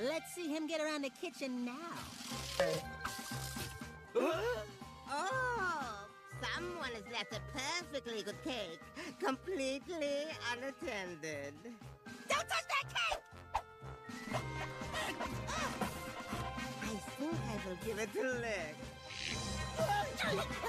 Let's see him get around the kitchen now. Oh, someone has left a perfectly good cake, completely unattended. Don't touch that cake! I think I will give it a lick.